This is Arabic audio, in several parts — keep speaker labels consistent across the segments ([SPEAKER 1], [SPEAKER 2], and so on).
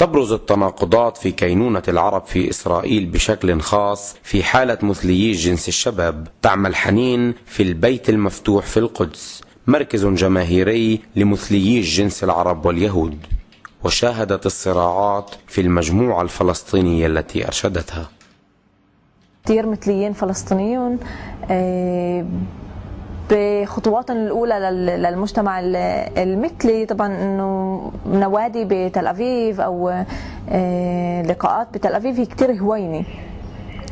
[SPEAKER 1] تبرز التناقضات في كينونة العرب في إسرائيل بشكل خاص في حالة مثليي جنس الشباب. تعمل حنين في البيت المفتوح في القدس مركز جماهيري لمثليي الجنس العرب واليهود. وشاهدت الصراعات في المجموعة الفلسطينية التي أرشدتها.
[SPEAKER 2] كثير مثليين فلسطينيون آه، بخطواتهم الاولى للمجتمع المثلي طبعا إنه نوادي بتل ابيب أو آه، لقاءات بتل ابيب هي كثير هوينة.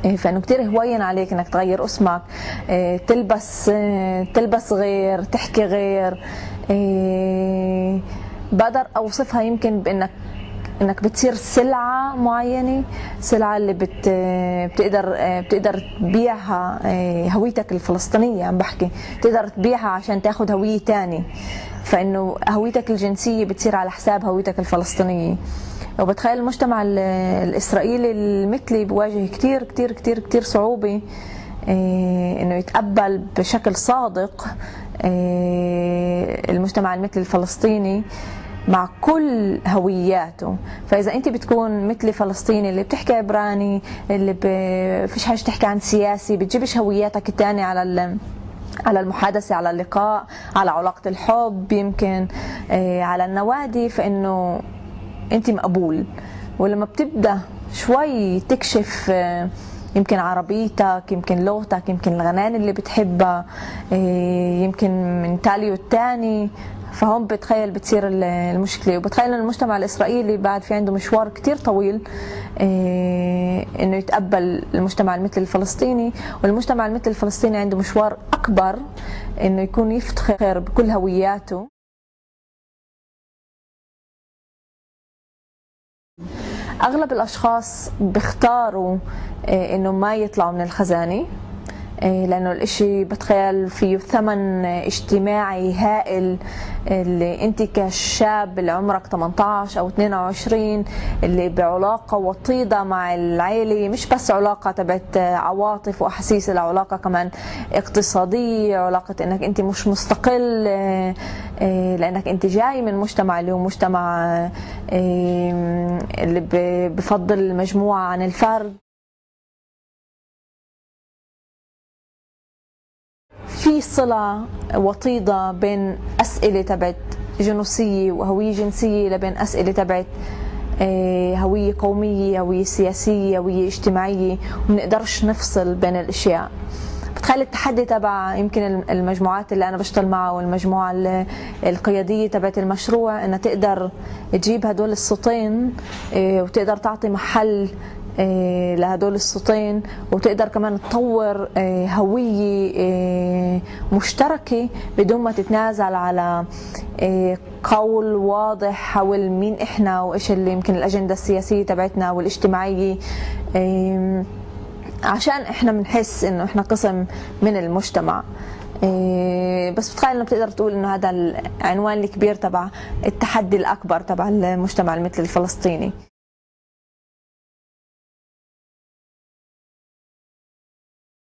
[SPEAKER 2] آه، فإنه كثير هوين عليك إنك تغير اسمك تلبس تلبس غير تحكي غير. بقدر أوصفها يمكن بإنك إنك بتصير سلعة معينة سلعة اللي بت بتقدر بتقدر تبيعها آه، هويتك الفلسطينية عم بحكي. تقدر تبيعها عشان تاخذ هوية ثانية فإنه هويتك الجنسية بتصير على حساب هويتك الفلسطينية. وبتخيل المجتمع الإسرائيلي المثلي بواجه كثير كثير كثير كثير صعوبة آه، إنه يتقبل بشكل صادق آه، المجتمع المثلي الفلسطيني. مع كل هوياته. فإذا أنت بتكون مثلي فلسطيني اللي بتحكي عبراني اللي ب... فيش حاجة تحكي عن سياسي بتجيبش هوياتك الثانية على ال... على المحادثة على اللقاء على علاقة الحب يمكن آه، على النوادي. فإنه أنت مقبول. ولما بتبدأ شوي تكشف آه، يمكن عربيتك يمكن لغتك يمكن الغنان اللي بتحبها آه، يمكن من تالي والتاني فهون بتخيل بتصير المشكلة. وبتخيل إن المجتمع الإسرائيلي بعد في عنده مشوار كثير طويل إيه إنه يتقبل المجتمع المثلي الفلسطيني. والمجتمع المثلي الفلسطيني عنده مشوار أكبر إنه يكون يفتخر بكل هوياته. أغلب الأشخاص بيختاروا إيه إنه ما يطلعوا من الخزانة. لأنه الإشي بتخيل فيه ثمن اجتماعي هائل اللي أنت كشاب اللي عمرك 18 أو 22 اللي بعلاقة وطيدة مع العيلة مش بس علاقة تبعت عواطف وأحاسيس العلاقه كمان اقتصادية علاقة إنك أنت مش مستقل إيه، إيه، لأنك أنت جاي من مجتمع اللي هو مجتمع اللي بفضل المجموعه عن الفرد. في صلة وطيدة بين أسئلة تبعت جنوسية وهوية جنسية لبين أسئلة تبعت آه، هوية قومية هوية سياسية هوية اجتماعية ومنقدرش نفصل بين الأشياء. بتخيل التحدي تبع يمكن المجموعات اللي أنا بشتغل معها والمجموعة القيادية تبعت المشروع إنها تقدر تجيب هدول الصوتين آه، وتقدر تعطي محل لهدول الصوتين وتقدر كمان تطور آه، هوية آه، مشتركة بدون ما تتنازل على قول واضح حول مين إحنا وإيش اللي يمكن الأجندة السياسية تبعتنا والاجتماعية. عشان إحنا بنحس إنه إحنا قسم من المجتمع. بس بتخيل إنه بتقدر تقول إنه هذا العنوان الكبير تبع التحدي الأكبر تبع المجتمع المثلي الفلسطيني.